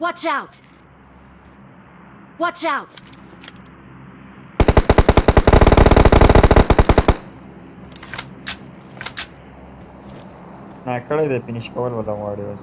Watch out! Watch out! ما کړی دی فینیش کول ولا غواړي اوس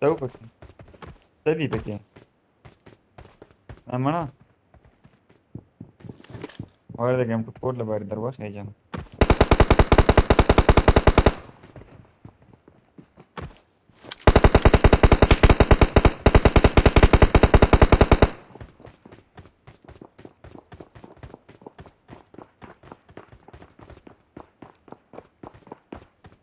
تاو پکې تدی پکې امنا ورته کوم ټکور لپاره دروخه جام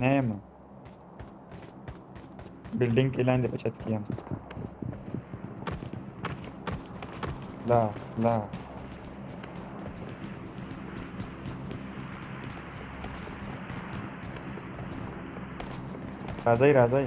نه یم بلډینګ کې لاندې په چت کې یم لا لا راځئ راځئ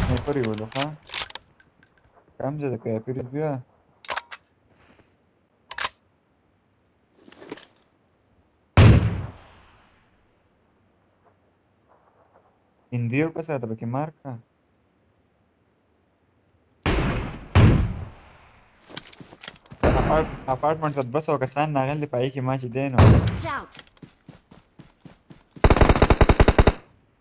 سنایپر یې ولو ښه کم زه د کافر بیا هندي یو کس راته پکې مار کړه اپارټمنټ ته دوه سوه کسان راغلي په هغې کې ما چې دی نو